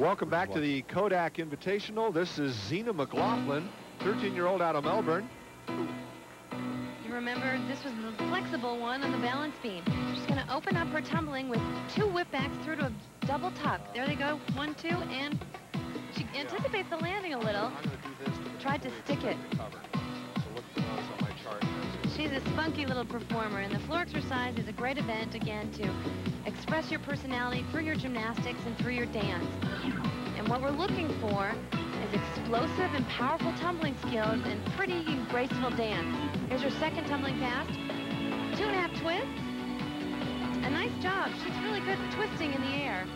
Welcome back to the Kodak Invitational. This is Zeena McLaughlin, 13-year-old out of Melbourne. You remember this was the flexible one on the balance beam. She's going to open up her tumbling with two whipbacks through to a double tuck. There they go, one, two, and she anticipates the landing a little. Tried to stick it. She's a spunky little performer, and the floor exercise is a great event, again, to express your personality through your gymnastics and through your dance. And what we're looking for is explosive and powerful tumbling skills and pretty graceful dance. Here's her second tumbling pass. Two and a half twists. A nice job. She's really good at twisting in the air.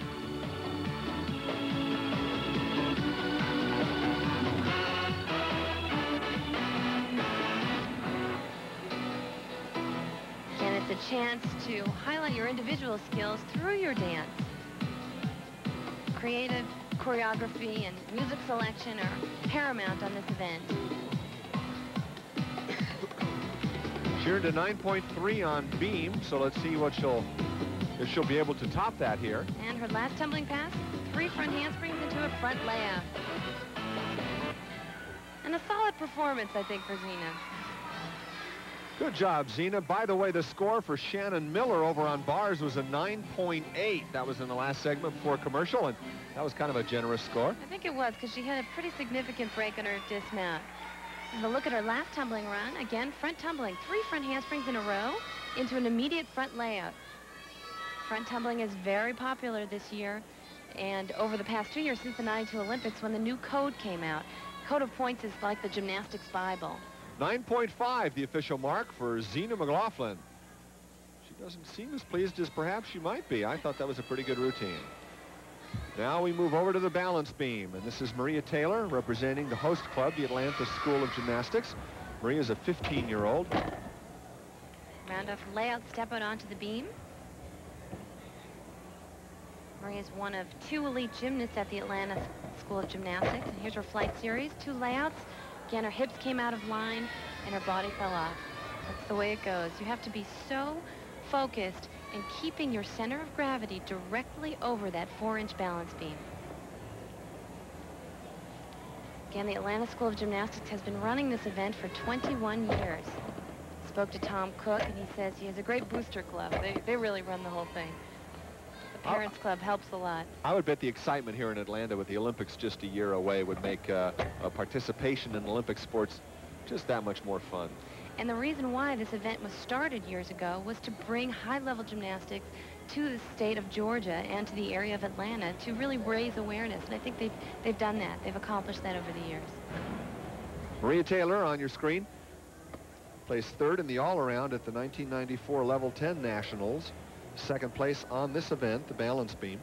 Chance to highlight your individual skills through your dance. Creative choreography and music selection are paramount on this event. She earned a 9.3 on beam, so let's see what she'll if she'll be able to top that here. And her last tumbling pass, three front handsprings into a front layout. And a solid performance, I think, for Zeena. Good job, Zeena. By the way, the score for Shannon Miller over on bars was a 9.8. That was in the last segment before commercial, and that was kind of a generous score. I think it was, because she had a pretty significant break on her dismount. And a look at her last tumbling run. Again, front tumbling. Three front handsprings in a row into an immediate front layout. Front tumbling is very popular this year and over the past two years since the 92 Olympics when the new code came out. Code of points is like the gymnastics Bible. 9.5, the official mark for Zeena McLaughlin. She doesn't seem as pleased as perhaps she might be. I thought that was a pretty good routine. Now we move over to the balance beam, and this is Maria Taylor representing the host club, the Atlanta School of Gymnastics. Maria is a 15-year-old. Round off layout, step out onto the beam. Maria is one of two elite gymnasts at the Atlanta School of Gymnastics. And here's her flight series, two layouts. Again, her hips came out of line and her body fell off. That's the way it goes. You have to be so focused and keeping your center of gravity directly over that four-inch balance beam. Again, the Atlanta School of Gymnastics has been running this event for 21 years. Spoke to Tom Cook, and he says he has a great booster club. They, they really run the whole thing. Parents Club helps a lot. I would bet the excitement here in Atlanta with the Olympics just a year away would make uh, a participation in Olympic sports just that much more fun. And the reason why this event was started years ago was to bring high-level gymnastics to the state of Georgia and to the area of Atlanta to really raise awareness. And I think they've, they've done that. They've accomplished that over the years. Maria Taylor on your screen placed third in the all-around at the 1994 Level 10 Nationals. Second place on this event, the balance beam.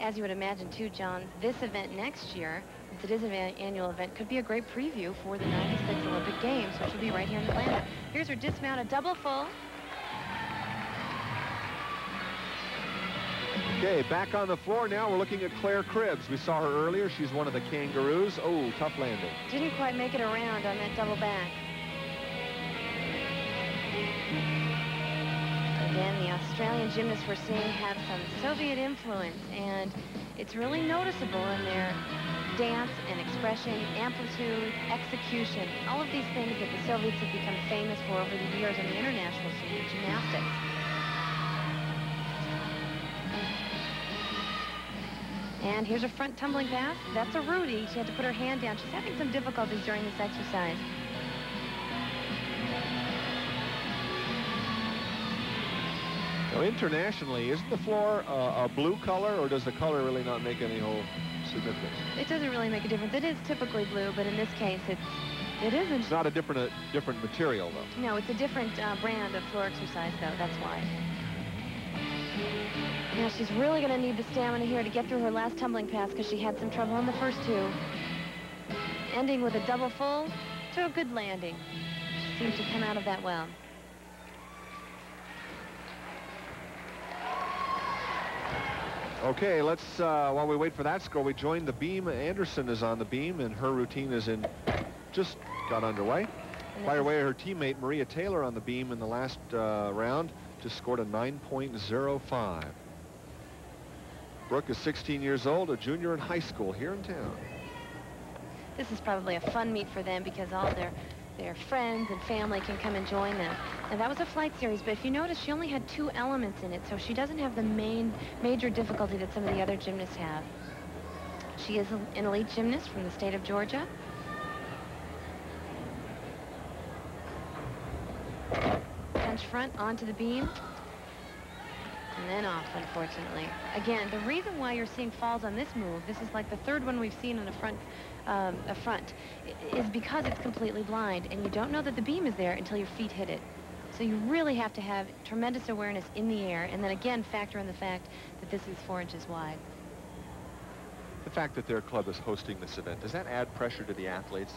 As you would imagine, too, John, this event next year, since it is an annual event, could be a great preview for the 96 Olympic Games, which will be right here in Atlanta. Here's her dismount, a double full. Okay, back on the floor now. We're looking at Clare Cribbes. We saw her earlier. She's one of the kangaroos. Oh, tough landing. Didn't quite make it around on that double back. Again, the Australian gymnasts we're seeing have some Soviet influence, and it's really noticeable in their dance and expression, amplitude, execution, all of these things that the Soviets have become famous for over the years on the international scene of gymnastics. And here's a front tumbling pass. That's a Rudy. She had to put her hand down. She's having some difficulties during this exercise. Now, internationally, isn't the floor uh, a blue color, or does the color really not make any whole significance? It doesn't really make a difference. It is typically blue, but in this case, it's it isn't. It's not a different a different material, though. No, it's a different uh, brand of floor exercise, though. That's why. Now she's really going to need the stamina here to get through her last tumbling pass because she had some trouble on the first two. Ending with a double full to a good landing. She seems to come out of that well. Okay, let's, uh, while we wait for that score, we join the beam. Andersen is on the beam, and her routine is in, just got underway. By the way, her teammate Maria Taylor on the beam in the last uh, round just scored a 9.05. Brooke is 16 years old, a junior in high school here in town. This is probably a fun meet for them because all their their friends and family can come and join them. Now, that was a flight series, but if you notice, she only had two elements in it, so she doesn't have the main major difficulty that some of the other gymnasts have. She is an elite gymnast from the state of Georgia. Punch front onto the beam. And then off, unfortunately. Again, the reason why you're seeing falls on this move, this is like the third one we've seen on a front, um, a front, is because it's completely blind, and you don't know that the beam is there until your feet hit it. So you really have to have tremendous awareness in the air, and then again factor in the fact that this is four inches wide. The fact that their club is hosting this event, does that add pressure to the athletes?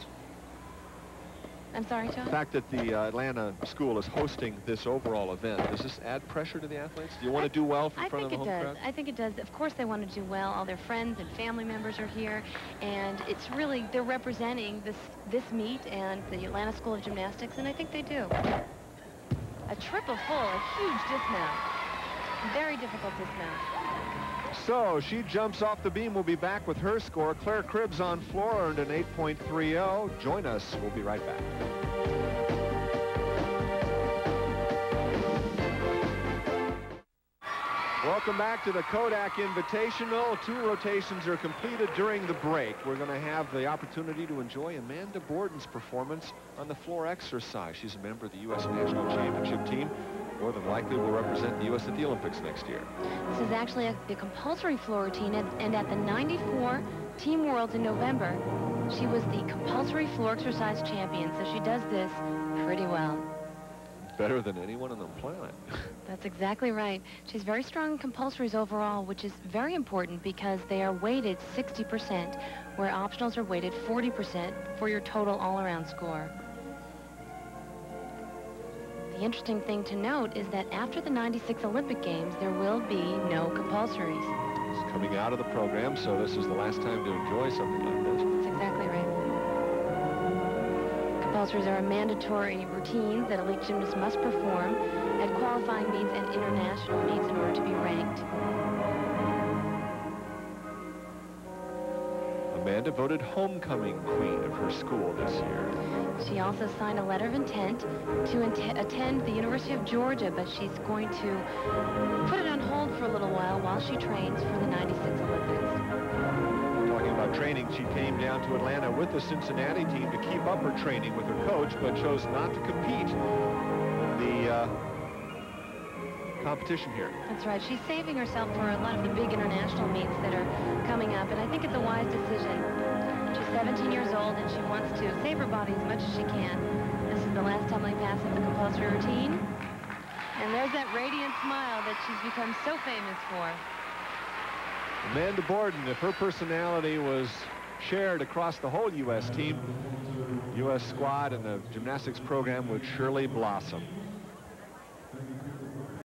I'm sorry, John? The fact that the uh, Atlanta school is hosting this overall event, does this add pressure to the athletes? Do you want I, to do well in front of the home does. crowd? I think it does. Of course they want to do well. All their friends and family members are here. And it's really, they're representing this, this meet and the Atlanta School of Gymnastics, and I think they do. A triple full, a huge dismount. Very difficult dismount. So she jumps off the beam. We'll be back with her score. Clare Cribbes on floor earned an 8.30. Join us. We'll be right back. Welcome back to the Kodak Invitational. Two rotations are completed during the break. We're going to have the opportunity to enjoy Amanda Borden's performance on the floor exercise. She's a member of the U.S. National Championship team. More than likely will represent the U.S. at the Olympics next year. This is actually a, the compulsory floor routine, and at the 94 Team Worlds in November, she was the compulsory floor exercise champion, so she does this pretty well. Better than anyone on the planet. That's exactly right. She's very strong in compulsories overall, which is very important because they are weighted 60%, where optionals are weighted 40% for your total all-around score. The interesting thing to note is that after the 96 Olympic Games, there will be no compulsories. It's coming out of the program, so this is the last time to enjoy something like this. That's exactly right. Compulsories are a mandatory routine that elite gymnasts must perform at qualifying meets and international meets in order to be ranked. Amanda voted homecoming queen of her school this year. She also signed a letter of intent to attend the University of Georgia, but she's going to put it on hold for a little while while she trains for the 96 Olympics. Talking about training, she came down to Atlanta with the Cincinnati team to keep up her training with her coach, but chose not to compete the uh, competition here. That's right. She's saving herself for a lot of the big international meets that are coming up, and I think it's a wise decision. She's 17 years old, and she wants to save her body as much as she can. This is the last time tumbling pass of the compulsory routine. And there's that radiant smile that she's become so famous for. Amanda Borden, if her personality was shared across the whole U.S. team, U.S. squad and the gymnastics program would surely blossom.